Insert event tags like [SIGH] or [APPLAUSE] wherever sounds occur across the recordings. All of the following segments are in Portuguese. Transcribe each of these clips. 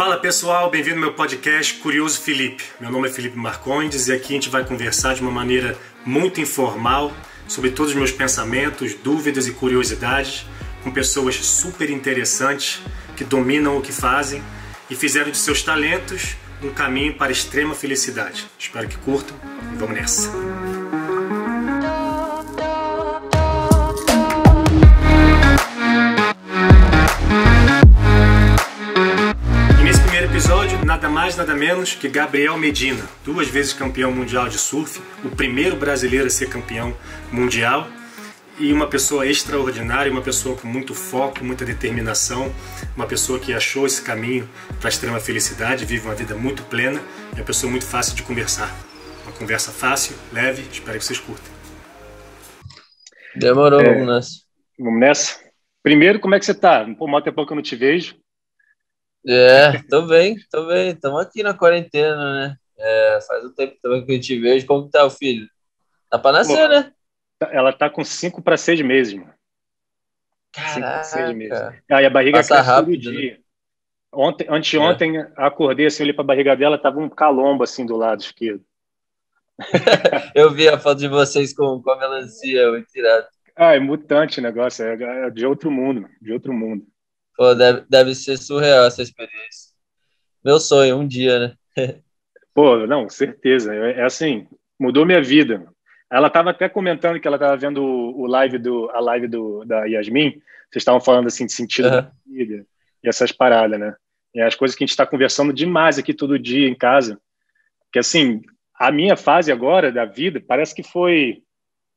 Fala pessoal, bem-vindo ao meu podcast Curioso Felipe. Meu nome é Felipe Marcondes e aqui a gente vai conversar de uma maneira muito informal sobre todos os meus pensamentos, dúvidas e curiosidades com pessoas super interessantes que dominam o que fazem e fizeram de seus talentos um caminho para extrema felicidade. Espero que curtam e vamos nessa. Mais, nada menos que Gabriel Medina, duas vezes campeão mundial de surf, o primeiro brasileiro a ser campeão mundial e uma pessoa extraordinária, uma pessoa com muito foco, muita determinação, uma pessoa que achou esse caminho para a extrema felicidade, vive uma vida muito plena e uma pessoa muito fácil de conversar. Uma conversa fácil, leve, espero que vocês curtem. Demorou, é, vamos nessa. Vamos nessa? Primeiro, como é que você está? Pô, mal tempo que eu não te vejo. É, tô bem, tô bem. Estamos aqui na quarentena, né? É, faz um tempo também que eu te vejo. Como que tá o filho? Tá para nascer, Pô, né? Ela tá com 5 para 6 meses, mano. Caraca. Cinco, seis meses. Aí a barriga Passa cresce rápido, todo dia. Né? Ontem, anteontem, é. acordei assim, olhei pra barriga dela, tava um calombo assim do lado esquerdo. [LAUGHS] eu vi a foto de vocês com, com a melancia, muito tirado. Ah, é mutante o negócio, é, é de outro mundo, de outro mundo. Pô, deve, deve ser surreal essa experiência. Meu sonho, um dia, né? [LAUGHS] Pô, não, certeza. É, é assim, mudou minha vida. Ela estava até comentando que ela estava vendo o, live do, a live do, da Yasmin. Vocês estavam falando assim de sentido uhum. da vida e essas paradas, né? E as coisas que a gente está conversando demais aqui todo dia em casa. Que assim, a minha fase agora da vida parece que foi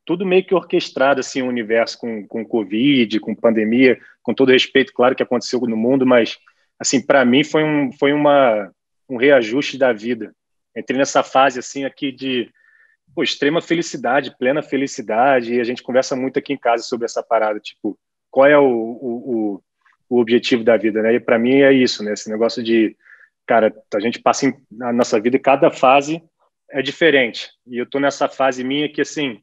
tudo meio que orquestrado assim o universo com com covid com pandemia com todo respeito claro que aconteceu no mundo mas assim para mim foi um foi uma um reajuste da vida. Entrei nessa fase assim aqui de pô, extrema felicidade plena felicidade e a gente conversa muito aqui em casa sobre essa parada tipo qual é o, o, o objetivo da vida né? E para mim é isso né? Esse negócio de cara a gente passa em, na nossa vida cada fase é diferente. E eu tô nessa fase minha que assim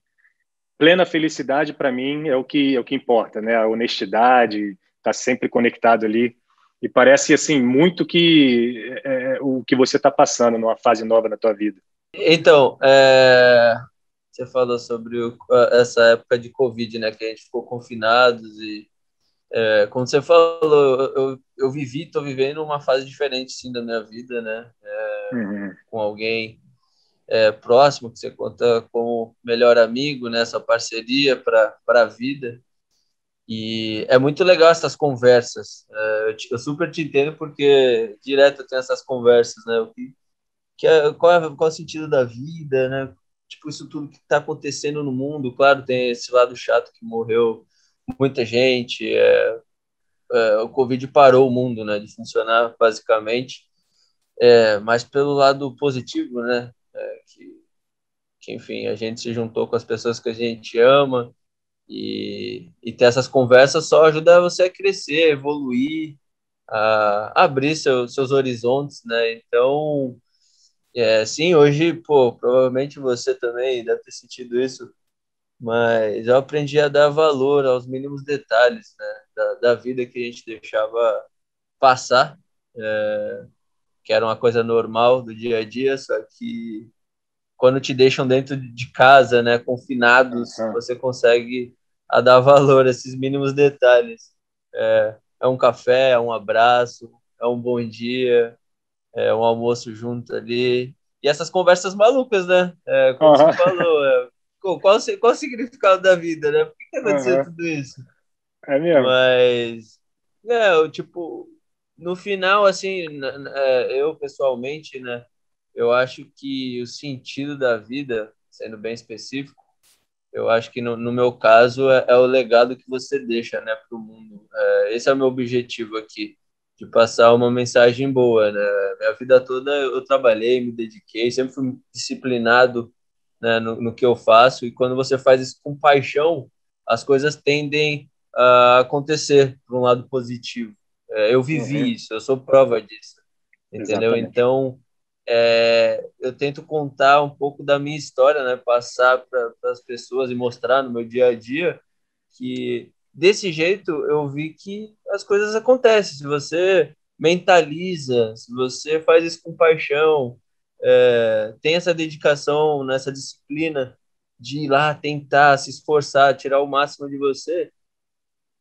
plena felicidade para mim é o que é o que importa, né? A honestidade, tá sempre conectado ali e parece assim muito que é, é o que você está passando numa fase nova na tua vida. Então, é, você falou sobre o, essa época de Covid, né? Que a gente ficou confinados e é, como você falou, eu, eu vivi, estou vivendo uma fase diferente sim da minha vida, né? É, uhum. Com alguém é, próximo, que você conta como melhor amigo nessa parceria para a vida. E é muito legal essas conversas. É, eu, eu, super te entendo porque direto tenho essas conversas, né? O que, que é, qual, é, qual é o sentido da vida, né? Tipo, isso tudo que está acontecendo no mundo. Claro, tem esse lado chato que morreu muita gente. É, é, o Covid parou o mundo, né? De funcionar, basicamente. É, mas pelo lado positivo, né? É, que, que, enfim, a gente se juntou com as pessoas que a gente ama e, e ter essas conversas só ajuda você a crescer, a evoluir, a abrir seu, seus horizontes, né? Então, é, sim, hoje, pô, provavelmente você também deve ter sentido isso, mas eu aprendi a dar valor aos mínimos detalhes, né? Da, da vida que a gente deixava passar. É, que era uma coisa normal do dia a dia, só que quando te deixam dentro de casa, né, confinados, uhum. você consegue a dar [LAUGHS] valor a esses mínimos detalhes. É, é, um café, é um abraço, é um bom dia, é um almoço junto ali. E essas conversas malucas, né? É, como uhum. você falou, é, qual, qual, qual, o significado da vida, né? Por que, que aconteceu uhum. tudo isso? É mesmo. Mas, é, eu, tipo, no final, assim, é, eu pessoalmente, né, eu acho que o sentido da vida, sendo bem específico, eu acho que no, no meu caso é, é, o legado que você deixa, né, para o mundo. É, esse é o meu objetivo aqui, de passar uma mensagem boa, né. Minha vida toda eu trabalhei, me dediquei, sempre fui disciplinado né, no, no que eu faço e quando você faz isso com paixão, as coisas tendem a acontecer para um lado positivo. É, eu vivi uhum. isso, eu sou prova disso, entendeu? Exatamente. Então, é, eu tento contar um pouco da minha história, né? Passar para as pessoas e mostrar no meu dia a dia que desse jeito eu vi que as coisas acontecem. Se você mentaliza, se você faz isso com paixão, é, tem essa dedicação, nessa disciplina de ir lá tentar, se esforçar, tirar o máximo de você,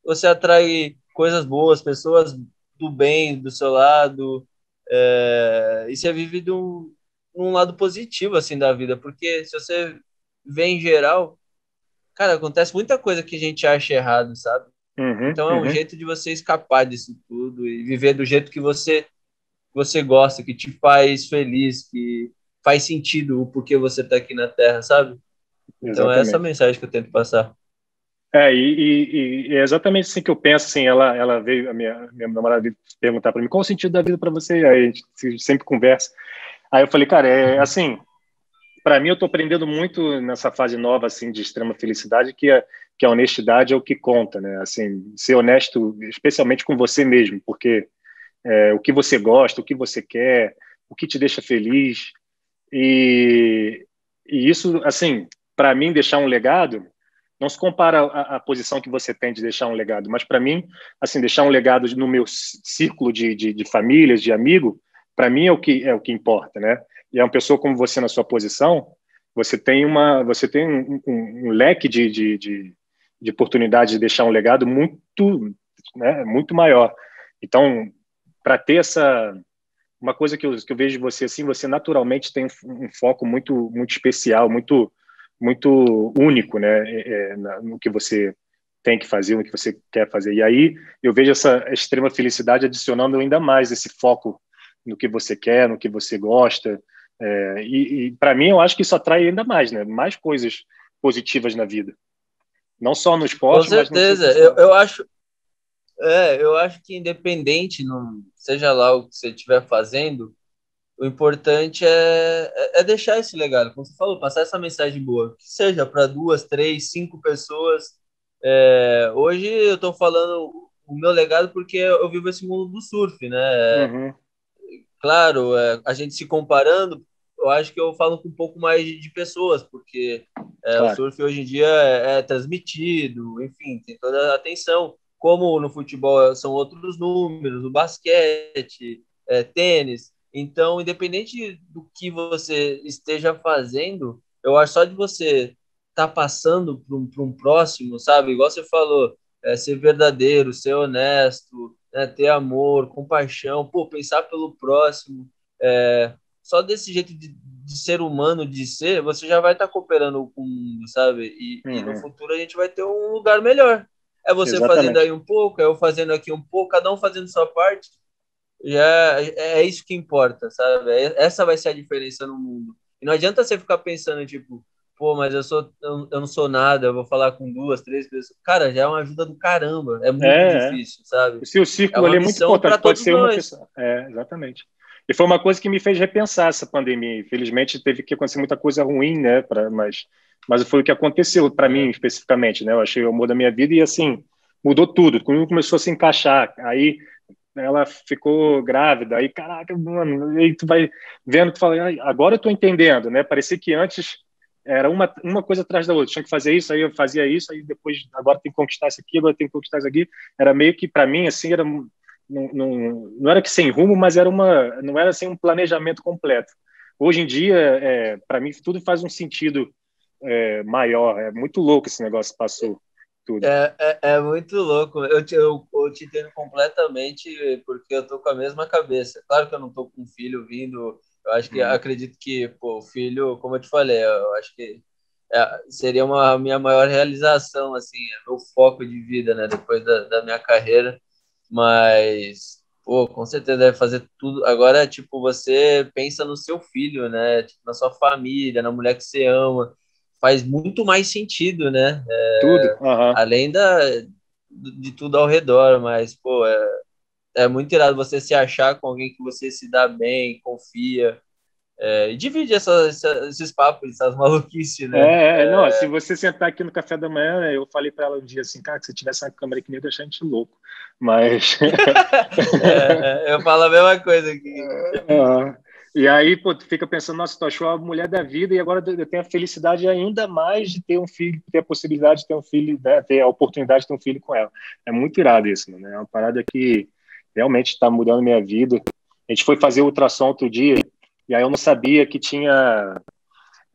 você atrai coisas boas, pessoas do bem do seu lado, é, e você vive de um, um lado positivo assim da vida, porque se você vê em geral, cara, acontece muita coisa que a gente acha errado, sabe? Uhum, então é um uhum. jeito de você escapar disso tudo e viver do jeito que você você gosta, que te faz feliz, que faz sentido o porquê você está aqui na Terra, sabe? Exatamente. Então é essa a mensagem que eu tento passar. É, e, e, e, é exatamente assim que eu penso, assim, ela, ela veio, a minha, minha namorada veio perguntar para mim, qual o sentido da vida para você? Aí a gente sempre conversa. Aí eu falei, cara, é assim, para mim eu estou aprendendo muito nessa fase nova, assim, de extrema felicidade, que, é, que a honestidade é o que conta, né? Assim, ser honesto, especialmente com você mesmo, porque é, o que você gosta, o que você quer, o que te deixa feliz, e, e isso, assim, para mim, deixar um legado não se compara à, à, posição que você tem de deixar um legado, mas para mim, assim, deixar um legado no meu círculo de, de, de famílias, de amigo, para mim é o que é o que importa, né? E é uma pessoa como você na sua posição, você tem uma, você tem um, um, um leque de, de, de, de oportunidade de deixar um legado muito, né, muito maior. Então, para ter essa uma coisa que eu, que eu vejo de você assim, você naturalmente tem um foco muito muito especial, muito muito único, né, é, é, no que você tem que fazer, no que você quer fazer. E aí eu vejo essa extrema felicidade adicionando ainda mais esse foco no que você quer, no que você gosta. É, e, e para mim eu acho que isso atrai ainda mais, né, mais coisas positivas na vida. Não só no esporte, Com certeza. Mas eu, eu acho é, eu acho que independente, não, seja lá o que você estiver fazendo, o importante é, é, é, deixar esse legado, como você falou, passar essa mensagem boa, que seja para duas, três, cinco pessoas. É, hoje eu estou falando o meu legado porque eu vivo esse mundo do surf, né? Uhum. Claro, é, a gente se comparando, eu acho que eu falo com um pouco mais de, pessoas, porque é, claro. o surf hoje em dia é, é, transmitido, enfim, tem toda a atenção. Como no futebol são outros números, o basquete, tênis, então, independente do que você esteja fazendo, eu acho só de você estar tá passando para um, um próximo, sabe? Igual você falou, é, ser verdadeiro, ser honesto, né? ter amor, compaixão, pô, pensar pelo próximo. É, só desse jeito de, de, ser humano, de ser, você já vai estar tá cooperando com o mundo, sabe? E, uhum. e, no uhum. futuro a gente vai ter um lugar melhor. É você Exatamente. fazendo aí um pouco, é eu fazendo aqui um pouco, cada um fazendo sua parte já é, é isso que importa, sabe? É, essa vai ser a diferença no mundo. E não adianta você ficar pensando, tipo, pô, mas eu sou eu, não sou nada, eu vou falar com duas, três pessoas. Cara, já é uma ajuda do caramba. É muito é, difícil, sabe? Se o círculo é ali é muito importante, pode ser uma pessoa. É, exatamente. E foi uma coisa que me fez repensar essa pandemia. Infelizmente teve que acontecer muita coisa ruim, né? Pra, mas, mas foi o que aconteceu para mim especificamente, né? Eu achei o amor da minha vida e assim mudou tudo. Quando começou a se encaixar, aí ela ficou grávida, aí, caraca, mano, aí tu vai vendo, tu fala, agora eu tô entendendo, né? Parecia que antes era uma, uma coisa atrás da outra, tinha que fazer isso, aí eu fazia isso, aí depois, agora tem que conquistar isso aqui, agora tem que conquistar isso aqui. Era meio que, para mim, assim, era, não, não, não era que sem rumo, mas era uma, não era assim um planejamento completo. Hoje em dia, é, para mim, tudo faz um sentido é, maior, é muito louco esse negócio que passou tudo. É, é, é, muito louco. Eu te, eu, eu te entendo completamente porque eu tô com a mesma cabeça. Claro que eu não tô com um filho vindo. Eu acho que hum. acredito que pô, o filho, como eu te falei, eu acho que é, seria uma minha maior realização, assim, é meu foco de vida, né, depois da, da minha carreira. Mas, pô, com certeza deve fazer tudo. Agora, tipo, você pensa no seu filho, né, tipo, na sua família, na mulher que você ama faz muito mais sentido, né? É, tudo. Uhum. Além da, de tudo ao redor, mas, pô, é, é muito irado você se achar com alguém que você se dá bem, confia. É, e divide essa, essa, esses papos, essas [LAUGHS] maluquices, né? É, é, não, é. se você sentar aqui no café da manhã, eu falei para ela um dia assim, cara, que se tivesse uma câmera que nem eu deixar a gente louco. Mas. [LAUGHS] É, é, eu falo a mesma coisa aqui. [LAUGHS] E aí, pô, tu fica pensando, nossa, tu achou a mulher da vida e agora eu tenho a felicidade ainda mais de ter um filho, ter a possibilidade de ter um filho, né, ter a oportunidade de ter um filho com ela. É muito irado isso, mano. É uma parada que realmente está mudando minha vida. A gente foi fazer ultrassom outro dia, e aí eu não sabia que tinha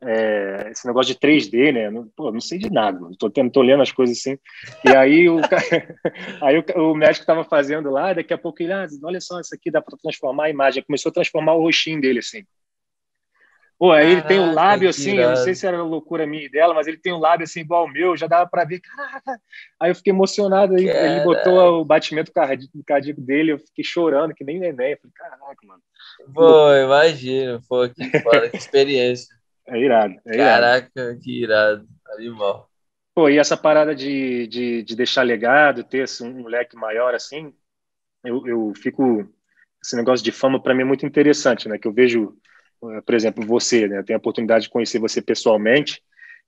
é, esse negócio de 3D, né? Não, pô, não sei de nada, estou tô, lendo as coisas assim. E aí o, [LAUGHS] aí o, o médico estava fazendo lá, daqui a pouco ele, ah, olha só, isso aqui dá para transformar a imagem. Começou a transformar o rostinho dele, assim. Pô, aí ele tem o um lábio assim, eu não sei se era loucura minha e dela, mas ele tem um lábio assim igual ao meu, já dava para ver, caraca. Aí eu fiquei emocionado, aí ele botou o batimento cardíaco dele, eu fiquei chorando, que nem neném. Eu falei, caraca, mano. Pô, imagina, pô, que foda, que experiência. É irado, é irado. Caraca, que irado, animal. Pô, e essa parada de, de, de deixar legado, ter assim, um leque maior assim, eu, eu fico. Esse negócio de fama para mim é muito interessante, né? Que eu vejo eh, por exemplo, você, né? Tenho a oportunidade de conhecer você pessoalmente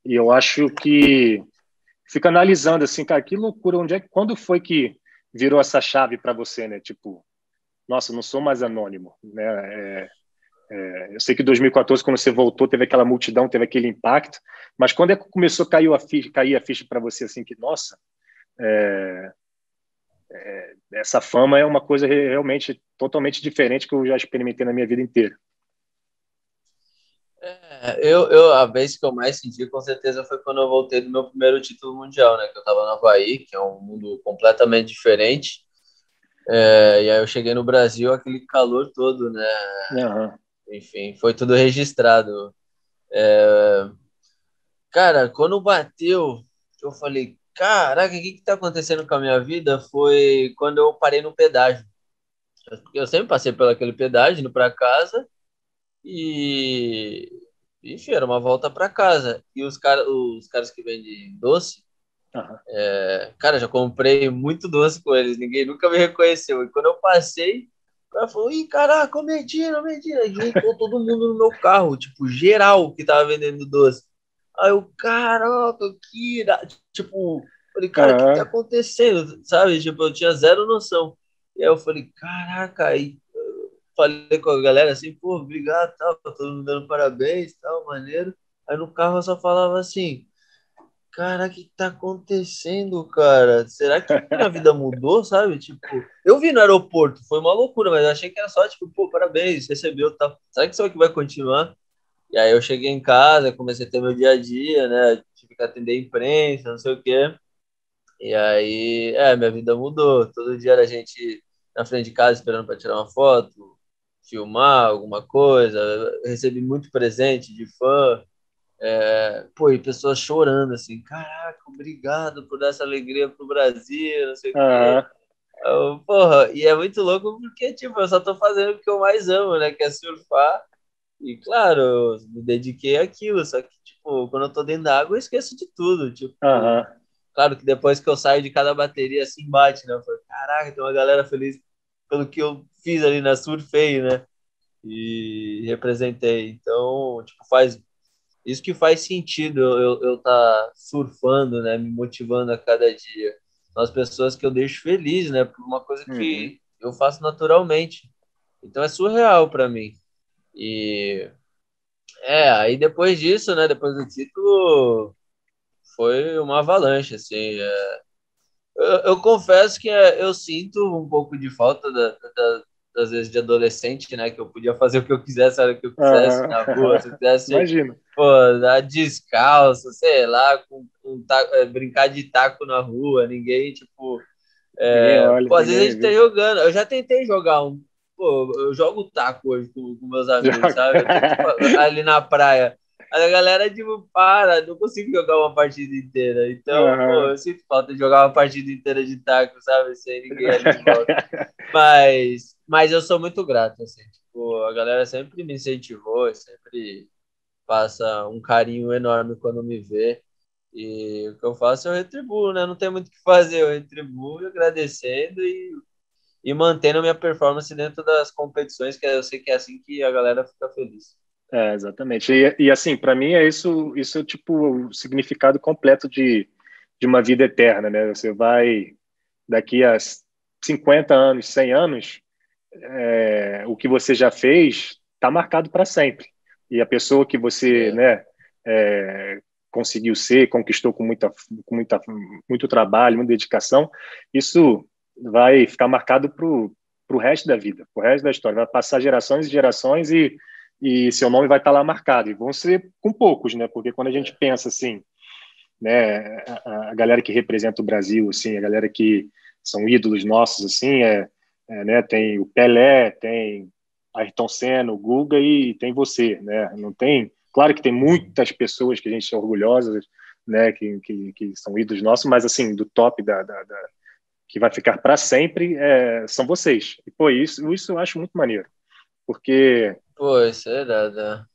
e eu acho que fica analisando assim, cara, que loucura, onde é quando foi que virou essa chave para você, né? Tipo, nossa, não sou mais anônimo, né? É, é, eu sei que 2014, quando você voltou, teve aquela multidão, teve aquele impacto, mas quando é que começou a cair a ficha, cair a ficha para você assim que, nossa, é, é, essa fama é uma coisa realmente totalmente diferente que eu já experimentei na minha vida inteira. É, eu, eu, a vez que eu mais senti, com certeza, foi quando eu voltei do meu primeiro título mundial, né? Que eu tava no Havaí, que é um mundo completamente diferente. É, e aí eu cheguei no Brasil, aquele calor todo, né? Uhum. Enfim, foi tudo registrado. É, cara, quando bateu, eu falei, caraca, o que que tá acontecendo com a minha vida? Foi quando eu parei no pedágio. Eu sempre passei pelo aquele pedágio, indo para casa, e, enfim, era uma volta para casa. E os, cara, os caras que vendem doce, uhum. é, cara, já comprei muito doce com eles, ninguém nunca me reconheceu. E quando eu passei, cara falou: Ih, caraca, Medina, Medina. E juntou todo mundo no meu carro, tipo, geral que tava vendendo doce. Aí eu, caraca, que irado. Tipo, falei, cara, o que tá acontecendo? Sabe? Tipo, eu tinha zero noção. E aí eu falei, caraca, aí falei com a galera assim, pô, obrigado, tal, todo mundo dando parabéns, tal, maneiro. Aí no carro eu só falava assim, cara, o que tá acontecendo, cara? Será que a vida mudou, sabe? Tipo, eu vi no aeroporto, foi uma loucura, mas achei que era só, tipo, pô, parabéns, recebeu, tal. Será que isso aqui vai continuar? E aí eu cheguei em casa, comecei a ter meu dia a dia, né? Tive que atender a imprensa, não sei o quê. E aí, é, minha vida mudou. Todo dia era gente na frente de casa esperando para tirar uma foto, filmar alguma coisa, recebi muito presente de fã, é, pô, e pessoas chorando assim, caraca, obrigado por dar essa alegria pro Brasil, não sei o quê. Eu, porra, e é muito louco porque, tipo, eu só tô fazendo o que eu mais amo, né, que é surfar, e claro, me dediquei àquilo, só que, tipo, quando eu tô dentro da água eu esqueço de tudo, tipo... Claro que depois que eu saio de cada bateria, assim, bate, né? Eu falo, caraca, tem uma galera feliz pelo que eu fiz ali na surfei, né? E representei. Então, tipo, faz isso que faz sentido eu, eu tá surfando, né? Me motivando a cada dia. São as pessoas que eu deixo feliz, né? Por uma coisa que uhum. eu faço naturalmente. Então é surreal para mim. E é, aí depois disso, né? Depois do título, foi uma avalanche, assim. É, eu, eu, confesso que é, eu sinto um pouco de falta da, da, das vezes de adolescente, né? Que eu podia fazer o que eu quisesse, a hora que eu quisesse ah, na rua, se eu quisesse Imagina. Pô, dar descalço, sei lá, com, com taco, é, brincar de taco na rua, ninguém, tipo. É, olha, pô, às vezes a gente tá jogando. Eu já tentei jogar um. Pô, eu jogo taco hoje com, com meus amigos, Joga. sabe? Tipo, ali na praia. A galera, tipo, para, não consigo jogar uma partida inteira. Então, uhum. pô, eu sinto falta de jogar uma partida inteira de taco, sabe? Sem ninguém ali de volta. [LAUGHS] mas, mas eu sou muito grato, assim. Tipo, a galera sempre me incentivou, sempre passa um carinho enorme quando me vê. E o que eu faço, eu retribuo, né? Não tem muito o que fazer, eu retribuo agradecendo e, e mantendo minha performance dentro das competições, que eu sei que é assim que a galera fica feliz. É, exatamente. E, e assim, para mim é isso, isso é tipo o significado completo de, de uma vida eterna, né? Você vai daqui a 50 anos, 100 anos, é, o que você já fez está marcado para sempre. E a pessoa que você, é. né, é, conseguiu ser, conquistou com muita, com muita, muito trabalho, muita dedicação, isso vai ficar marcado para o resto da vida, para o resto da história. Vai passar gerações e gerações e, e seu nome vai estar tá lá marcado. E vão ser com poucos, né? Porque quando a gente pensa assim, né, a, a galera que representa o Brasil, assim, a galera que são ídolos nossos, assim, é, é né, tem o Pelé, tem Ayrton Senna, o Guga e tem você, né? Não tem, claro que tem muitas pessoas que a gente é orgulhosa, né, que, que, que são ídolos nossos, mas assim, do top da, da, da que vai ficar para sempre é, são vocês. E pô, isso, isso eu acho muito maneiro, porque pô, isso é verdade.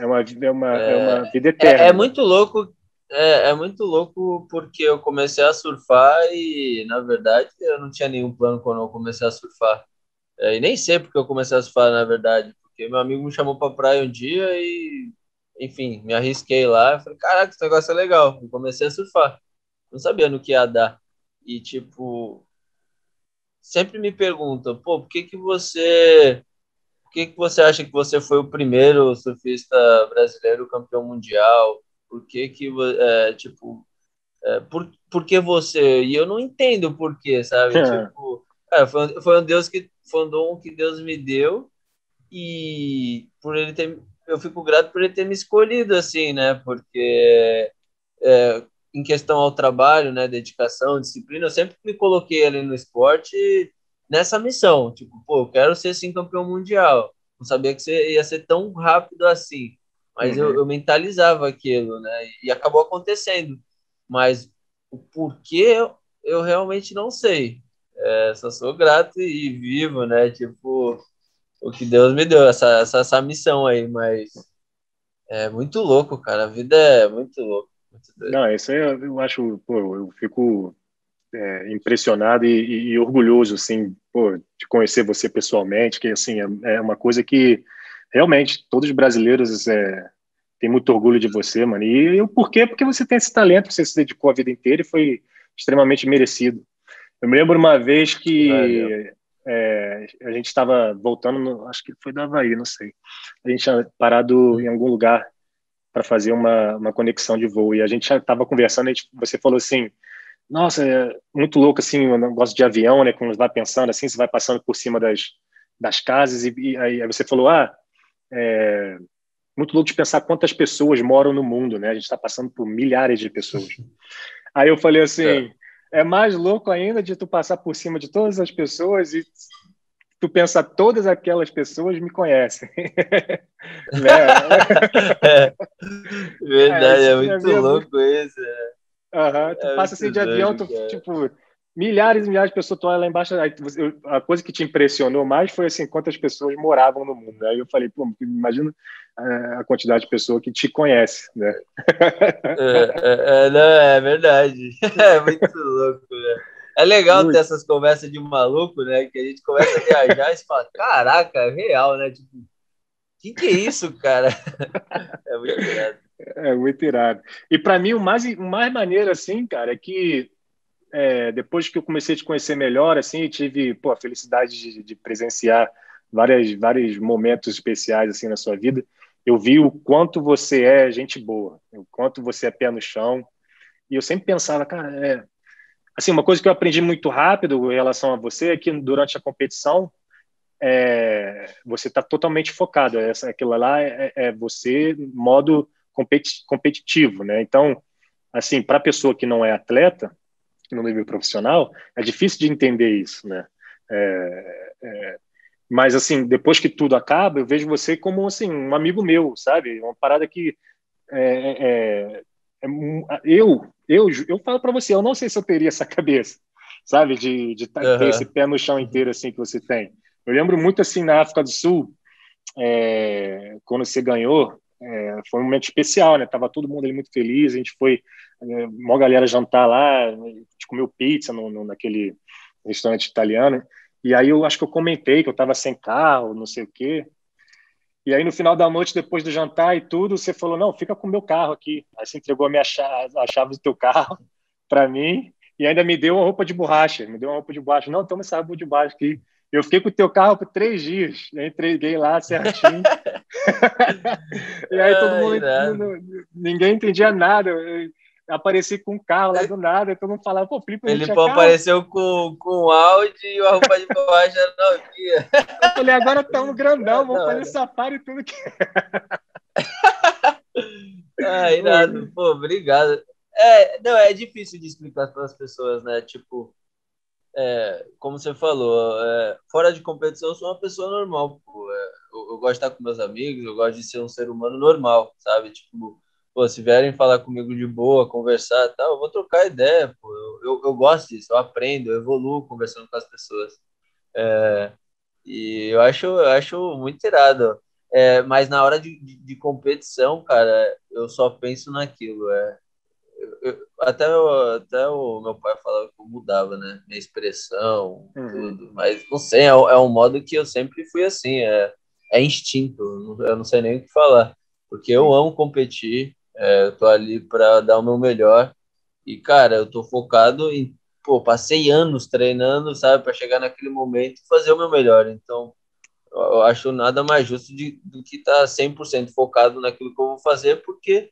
É uma, é uma, é, é uma vida eterna. É, é muito louco é, é muito louco porque eu comecei a surfar e, na verdade, eu não tinha nenhum plano quando eu comecei a surfar. É, e nem sei porque eu comecei a surfar, na verdade, porque meu amigo me chamou para praia um dia e, enfim, me arrisquei lá. Falei, caraca, esse negócio é legal. Comecei a surfar. Não sabia no que ia dar. E, tipo, sempre me perguntam, pô, por que que você... Por que, que você acha que você foi o primeiro surfista brasileiro campeão mundial? Por que que, é, tipo, é, por, por que você? E eu não entendo por quê, sabe? É. Tipo, é, foi, foi um Deus que foi um dom que Deus me deu e por ele ter eu fico grato por ele ter me escolhido assim, né? Porque é, em questão ao trabalho, né, dedicação, disciplina, eu sempre me coloquei ali no esporte nessa missão, tipo, pô, eu quero ser sim campeão mundial. Não sabia que você ia ser tão rápido assim mas uhum. eu, eu, mentalizava aquilo, né? E acabou acontecendo. Mas o porquê eu, eu realmente não sei. É, só sou grato e vivo, né? Tipo, o que Deus me deu, essa, essa, essa missão aí, mas é muito louco, cara. A vida é muito louca. não, isso aí eu acho, pô, eu fico é, impressionado e, e, e, orgulhoso, assim, pô, de conhecer você pessoalmente, que, assim, é, é uma coisa que realmente, todos os brasileiros é, têm muito orgulho de você, mano. E, o porquê? Porque você tem esse talento, você se dedicou a vida inteira e foi extremamente merecido. Eu me lembro uma vez que é, a gente estava voltando, no, acho que foi da Havaí, não sei. A gente tinha parado em algum lugar para fazer uma, uma conexão de voo e a gente estava conversando. E você falou assim: Nossa, é muito louco assim o negócio de avião, né? Quando você vai pensando assim, você vai passando por cima das, das casas e, e aí, aí você falou: Ah, é muito louco de pensar quantas pessoas moram no mundo, né? A gente está passando por milhares de pessoas. Aí eu falei assim, é. é. mais louco ainda de tu passar por cima de todas as pessoas e tu pensar todas aquelas pessoas me conhecem. [LAUGHS] né? [LAUGHS] é, verdade, é, é muito é louco isso. Uhum, tu passa assim de avião, tu, tipo, milhares e milhares de pessoas estão lá embaixo. A coisa que te impressionou mais foi assim quantas pessoas moravam no mundo. Aí eu falei, pô, imagina é, a quantidade de pessoas que te conhece, né? É, é, não, é verdade. [LAUGHS] É muito louco, né? É legal muito. ter essas conversas de maluco, né? Que a gente começa a viajar e se fala, caraca, é real, né? Tipo, o que, que é isso, cara? [LAUGHS] É muito irado. É muito irado. E para mim, o mais, o mais maneiro, assim, cara, é que é, depois que eu comecei a te conhecer melhor, assim, tive pô, a felicidade de, de, presenciar várias, vários momentos especiais assim na sua vida. Eu vi o quanto você é gente boa, o quanto você é pé no chão. E eu sempre pensava, cara, é... assim, uma coisa que eu aprendi muito rápido em relação a você é que durante a competição é... você está totalmente focado. Essa, aquilo lá é, é você modo competitivo, né? Então, assim, para a pessoa que não é atleta, no nível profissional, é difícil de entender isso, né? É, é, mas assim, depois que tudo acaba, eu vejo você como assim um amigo meu, sabe? Uma parada que é, é, é eu eu eu falo para você, eu não sei se eu teria essa [LAUGHS] cabeça, sabe? De, de uhum. ter esse pé no chão inteiro assim que você tem. Eu lembro muito assim na África do Sul, é, quando você ganhou, é, foi um momento especial, né? Tava todo mundo ali muito feliz, a gente foi é, uma galera jantar lá, a gente comeu pizza no, no, naquele restaurante italiano. E aí eu acho que eu comentei que eu estava sem carro, não sei o quê. E aí no final da noite, depois do jantar e tudo, você falou: não, fica com o meu carro aqui. Aí você entregou a, minha chave, a chave do teu carro [LAUGHS] para mim e ainda me deu uma roupa de borracha. Me deu uma roupa de borracha. Não, toma essa roupa de borracha aqui. Eu fiquei com o teu carro por três dias. Eu entreguei lá certinho. [LAUGHS] e aí todo mundo, ninguém entendia nada. apareci com um carro lá do [LAUGHS] nada, todo mundo falava, pô, Felipe Ele apareceu com, com Audi e a roupa de borracha novinha. [LAUGHS] Eu falei, agora estamos grandão, vamos fazer safari e tudo que. ah, irado. Pô, obrigado. É, não, é difícil de explicar para as pessoas, né? Tipo, é, como você falou, é, fora de competição, eu sou uma pessoa normal, pô. É, eu, eu, gosto de estar com meus amigos, eu gosto de ser um ser humano normal, sabe? Tipo, pô, se vierem falar comigo de boa, conversar tal, eu vou trocar ideia, pô. Eu, eu, eu gosto disso, eu aprendo, eu evoluo conversando com as pessoas. É, e eu acho, eu acho muito irado. É, mas na hora de, de, de, competição, cara, eu só penso naquilo. É, eu, até, até o meu pai falava que eu mudava, né? Minha expressão, uhum. tudo. Mas não sei, é, é, um modo que eu sempre fui assim. É, é instinto. Eu não sei nem o que falar. Porque eu amo competir. É, eu tô ali para dar o meu melhor. E, cara, eu tô focado em. Pô, passei anos treinando, sabe, para chegar naquele momento e fazer o meu melhor. Então, eu acho nada mais justo de, do que estar tá 100% focado naquilo que eu vou fazer, porque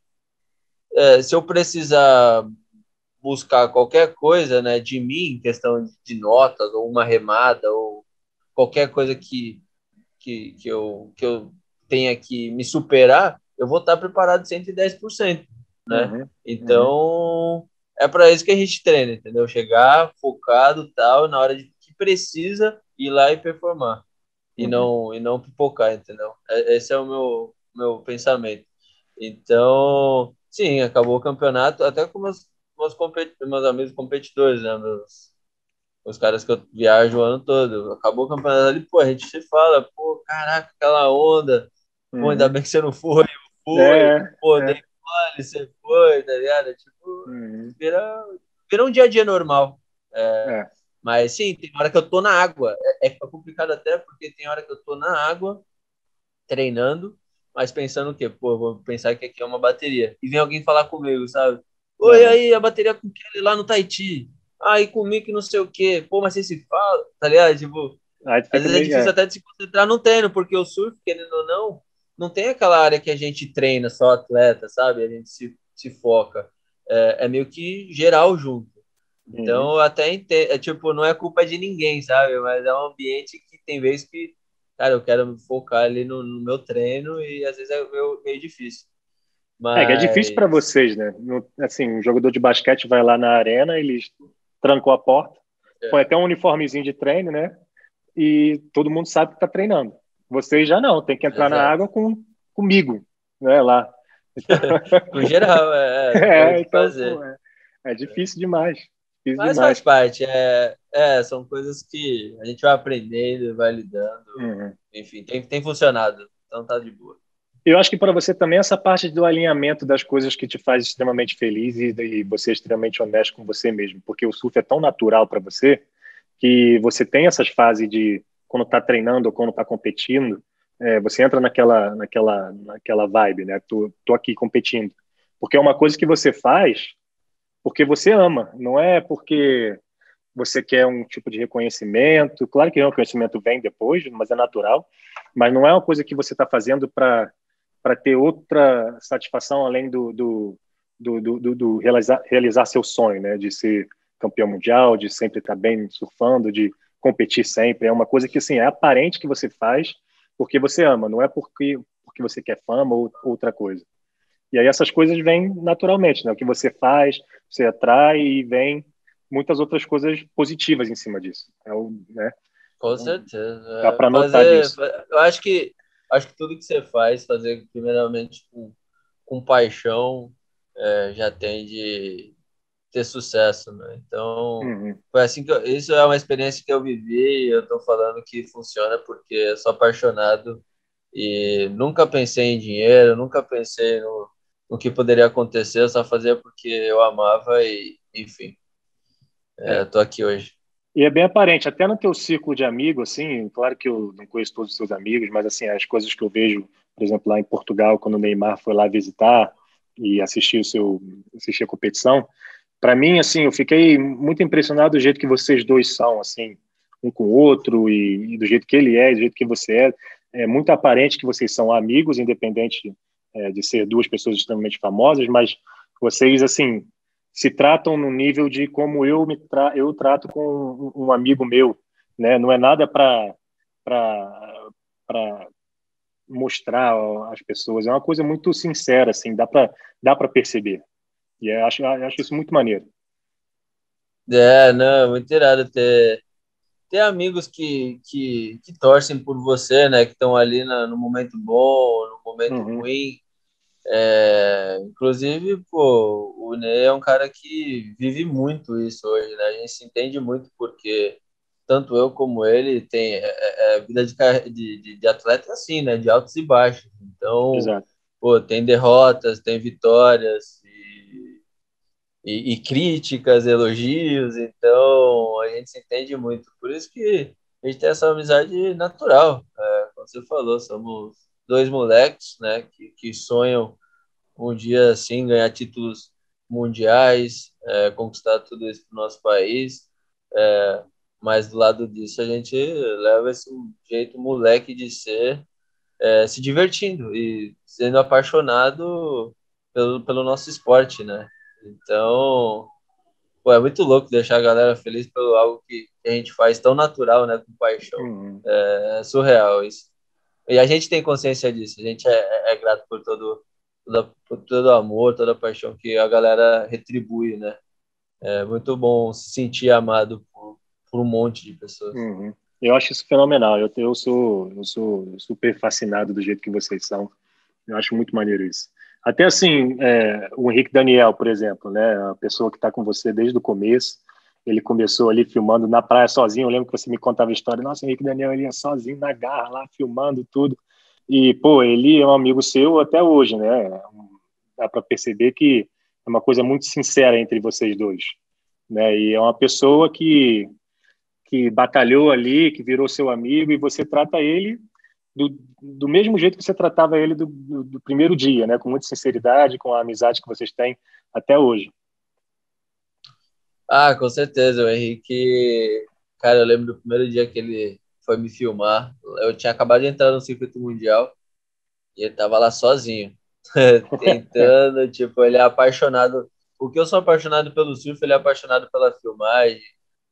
é, se eu precisar buscar qualquer coisa né, de mim, questão de notas, ou uma remada, ou qualquer coisa que, que, que, eu, que eu tenha que me superar, eu vou estar preparado 110%. Né? Uhum, então, uhum. é para isso que a gente treina, entendeu? Chegar focado tal, na hora de que precisa ir lá e performar e uhum. não e não pipocar, entendeu? É, esse é o meu meu pensamento. Então, sim, acabou o campeonato, até com meus meus, compet meus amigos competidores, né, meus os caras que eu viajo o ano todo. Acabou o campeonato ali, pô, a gente se fala, pô, caraca, aquela onda. Pô, uhum. ainda bem que você não foi, eu fui. É, pô, é. dei mole, você foi, tá ligado? Tipo, uhum. vira, vira um dia a dia normal. É, é. Mas sim, tem hora que eu tô na água. É, é complicado até porque tem hora que eu tô na água treinando, mas pensando o quê? Pô, vou pensar que aqui é uma bateria. E vem alguém falar comigo, sabe? Oi, é. aí, a bateria com Kelly lá no Tahiti. Aí comigo que não sei o quê. Pô, mas você se fala, tá ligado? Tipo, às vezes é difícil é. até de se concentrar no treino, porque o surf, querendo ou não, não tem aquela área que a gente treina só atleta, sabe? A gente se, se foca. É, é meio que geral junto. Então, uhum. até entendo, é, tipo, não é culpa de ninguém, sabe? Mas é um ambiente que tem vezes que, cara, eu quero me focar ali no, no meu treino e às vezes é meio, meio difícil. Mas... É, é difícil para vocês, né? assim, um jogador de basquete vai lá na arena, eles trancam a porta, é. põe até um uniformezinho de treino, né? E todo mundo sabe que está treinando. Vocês já não, tem que entrar Exato. na água com, comigo, né? Lá. [LAUGHS] com geral, é. É, [LAUGHS] é então, pô, é, é difícil demais. Mas demais. faz parte, é, é, são coisas que a gente vai aprendendo, vai lidando, uhum. enfim, tem, tem funcionado, então tá de boa. Eu acho que para você também essa parte do alinhamento das coisas que te faz extremamente feliz e, e você é extremamente honesto com você mesmo, porque o surf é tão natural para você que você tem essas fases de quando está treinando ou quando está competindo, é, você entra naquela, naquela, naquela vibe, né? Tô, tô aqui competindo, porque é uma coisa que você faz porque você ama, não é porque você quer um tipo de reconhecimento. Claro que o reconhecimento vem depois, mas é natural. Mas não é uma coisa que você está fazendo para ter outra satisfação além do, do, do, do, do realizar, realizar seu sonho, né? De ser campeão mundial, de sempre estar bem surfando, de competir sempre. É uma coisa que assim é aparente que você faz porque você ama, não é porque porque você quer fama ou outra coisa. E aí essas coisas vêm naturalmente, né? O que você faz, você atrai e vem muitas outras coisas positivas em cima disso. É o, né? Com certeza. Dá para notar fazer, disso. Eu acho que acho que tudo que você faz, fazer primeiramente com, com paixão, é, já tende ter sucesso, né? Então, uhum. foi assim que eu, isso é uma experiência que eu vivi e eu estou falando que funciona porque eu sou apaixonado e nunca pensei em dinheiro, nunca pensei no, o que poderia acontecer, eu só fazia porque eu amava e, enfim, é, tô aqui hoje. E é bem aparente, até no teu círculo de amigos, assim, claro que eu não conheço todos os seus amigos, mas assim, as coisas que eu vejo, por exemplo, lá em Portugal, quando o Neymar foi lá visitar e assistir o seu assistir a competição, para mim, assim, eu fiquei muito impressionado do jeito que vocês dois são, assim, um com o outro e, e do jeito que ele é, do jeito que você é. É muito aparente que vocês são amigos, independente é, de ser duas pessoas extremamente famosas, mas vocês, assim, se tratam no nível de como eu me tra eu trato com um amigo meu, né? Não é nada para para mostrar às pessoas, é uma coisa muito sincera, assim, dá para dá para perceber. E eu acho acho isso muito maneiro. É, não, muito irado ter ter amigos que, que, que torcem por você, né? Que estão ali na, no momento bom, no momento uhum. ruim. É, inclusive, pô, o Ney é um cara que vive muito isso hoje, né? A gente se entende muito porque tanto eu como ele tem é, é, é vida de, de, de atleta assim, né? De altos e baixos. Então, Exato. pô, tem derrotas, tem vitórias e, e, e, críticas, elogios. Então, a gente se entende muito. Por isso que a gente tem essa amizade natural. É, como você falou, somos dois moleques, né, que, que sonham um dia assim ganhar títulos mundiais, é, conquistar tudo isso para o nosso país. É, mas do lado disso a gente leva esse jeito moleque de ser, é, se divertindo e sendo apaixonado pelo, pelo nosso esporte, né? Então, pô, é muito louco deixar a galera feliz pelo algo que, que a gente faz tão natural, né? Com paixão. Uhum. É, é surreal isso. E a gente tem consciência disso, a gente é, é, é grato por todo, todo, por todo amor, toda paixão que a galera retribui, né? É muito bom se sentir amado por, por um monte de pessoas. Uhum. Eu acho isso fenomenal. Eu, eu, sou, eu sou super fascinado do jeito que vocês são. Eu acho muito maneiro isso. Até assim, é, o Henrique Daniel, por exemplo, né, a pessoa que está com você desde o começo, ele começou ali filmando na praia sozinho. Eu lembro que você me contava a história. Nossa, Henrique Daniel ele ia sozinho na garra lá, filmando tudo. E, pô, ele é um amigo seu até hoje, né? Dá para perceber que é uma coisa muito sincera entre vocês dois. Né? E é uma pessoa que, que batalhou ali, que virou seu amigo, e você trata ele do, do mesmo jeito que você tratava ele do, do, do primeiro dia, né? Com muita sinceridade, com a amizade que vocês têm até hoje. Ah, com certeza. O Henrique, cara, eu lembro do primeiro dia que ele foi me filmar. Eu tinha acabado de entrar no circuito mundial e ele tava lá sozinho, [LAUGHS] tentando, [LAUGHS] tipo, ele é apaixonado. O que eu sou apaixonado pelo surf, ele é apaixonado pela filmagem,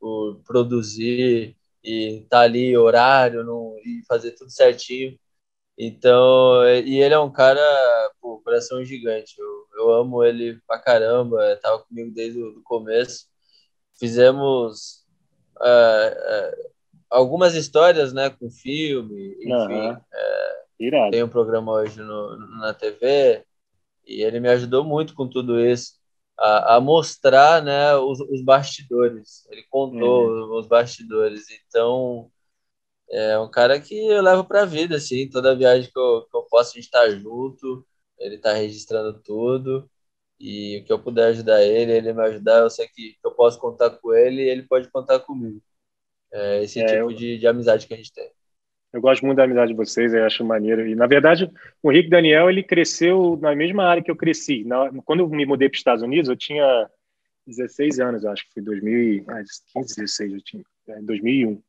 por produzir e tá ali horário e fazer tudo certinho. Então, e ele é um cara, pô, coração gigante. Eu, eu amo ele pra caramba, tava comigo desde o começo fizemos uh, uh, algumas histórias, né, com filme, enfim. Uhum. É, tem um programa hoje no, na TV e ele me ajudou muito com tudo isso, a, a mostrar, né, os, os, bastidores. Ele contou uhum. os bastidores. Então, é um cara que eu levo para a vida, assim, toda viagem que eu, que eu posso, a gente tá junto, ele tá registrando tudo. E o que eu puder ajudar ele, ele me ajudar, eu sei que eu posso contar com ele e ele pode contar comigo. É esse é, tipo eu... de, de amizade que a gente tem. Eu gosto muito da amizade de vocês, eu acho maneiro. E, na verdade, o Rick Daniel, ele cresceu na mesma área que eu cresci. Na, quando eu me mudei para os Estados Unidos, eu tinha 16 anos, acho que foi 2015, 16, eu tinha, é, 2001.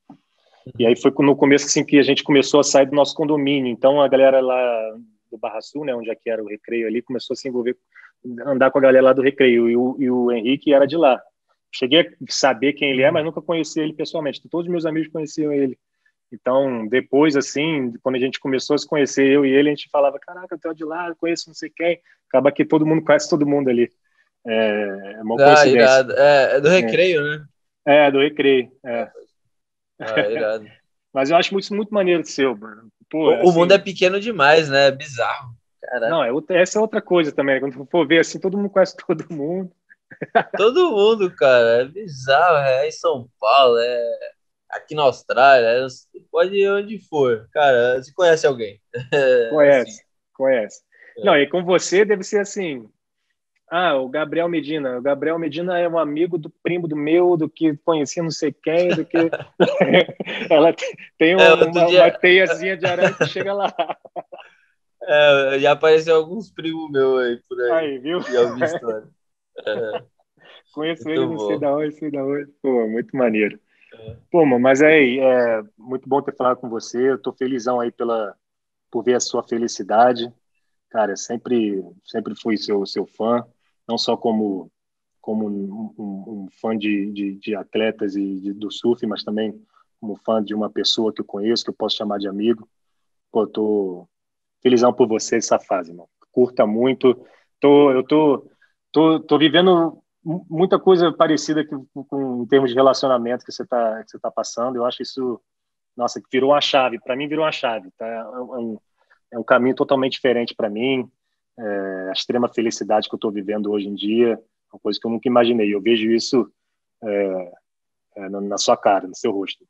E aí foi no começo assim que a gente começou a sair do nosso condomínio. Então a galera lá do Barra Sul, né, onde é que era o recreio ali, começou a se envolver andar com a galera lá do Recreio, e o, e o Henrique era de lá. Cheguei a saber quem ele é, mas nunca conheci ele pessoalmente. Todos os meus amigos conheciam ele. Então, depois, assim, quando a gente começou a se conhecer, eu e ele, a gente falava, caraca, eu de lá, eu conheço não sei quem. Acaba que todo mundo conhece todo mundo ali. É, é uma ah, coincidência. Irado. É, é do Recreio, é. né? É, do Recreio, é. Ah, irado. [LAUGHS] Mas eu acho muito, muito maneiro de seu, mano. Pô, o, assim, mundo é pequeno demais, né? É bizarro. Caraca. Não, é essa é outra coisa também. Quando for ver assim, todo mundo conhece todo mundo. [LAUGHS] Todo mundo, cara. É bizarro. É em São Paulo, é aqui na Austrália, é... pode ir onde for. Cara, você conhece alguém? [LAUGHS] Conhece, assim. conhece. É. Não, e com você deve ser assim. Ah, o Gabriel Medina. O Gabriel Medina é um amigo do primo do meu, do que conhecia não sei quem, do que. [LAUGHS] Ela tem é, uma, é, uma, dia... uma teiazinha de aranha que chega lá. É, já apareceu alguns primos meus aí por aí. Aí, viu? Já ouvi história. É. Conheço muito ele, não sei da onde, sei da onde. Pô, muito maneiro. É. Pô, mas aí, é muito bom ter falado com você. Eu tô felizão aí pela, por ver a sua felicidade. Cara, sempre, sempre fui seu, seu fã, não só como, como um, um, um fã de, de, de, atletas e de, do surf, mas também como fã de uma pessoa que eu conheço, que eu posso chamar de amigo. Pô, tô felizão por você essa fase. Curta muito. Tô, eu tô, tô, tô vivendo muita coisa parecida com, em termos de relacionamento que você está que você tá passando. Eu acho isso, nossa, virou uma chave. Para mim, virou uma chave. Tá? É um, é um caminho totalmente diferente para mim. É, a extrema felicidade que eu estou vivendo hoje em dia uma coisa que eu nunca imaginei. Eu vejo isso é, é, na sua cara, no seu rosto.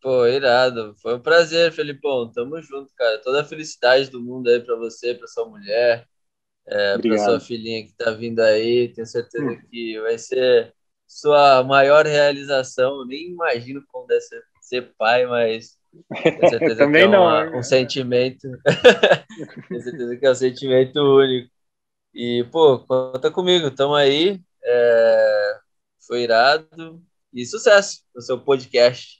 Pô, irado. Foi um prazer, Felipão. Tamo junto, cara. Toda a felicidade do mundo aí para você, para sua mulher, é, para sua filhinha que tá vindo aí. Tenho certeza hum. que vai ser sua maior realização. Nem imagino como deve ser, ser pai, mas tenho [LAUGHS] certeza Também que é não, uma, um sentimento. [LAUGHS] tenho certeza que é um sentimento único. E, pô, conta comigo, tamo aí. É... Foi irado. E sucesso no seu podcast.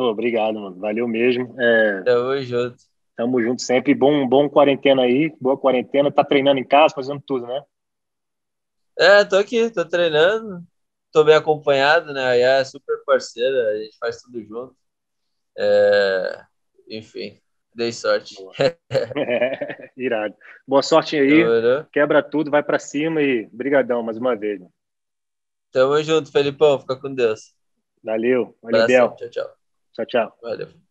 Oh, obrigado, mano. Valeu mesmo. É... Tamo junto. Tamo junto sempre. Bom, bom quarentena aí. Boa quarentena. Tá treinando em casa, fazendo tudo, né? É, tô aqui, tô treinando. Tô bem acompanhado, né? A Yá é super parceira, a gente faz tudo junto. É... Enfim, Dei sorte. é, [LAUGHS] irado. Boa sorte aí. Quebra tudo, vai para cima e brigadão mais uma vez. Tamo junto, Felipão. Fica com Deus. Valeu. Valeu, Tchau, tchau. Tchau, tchau. Valeu.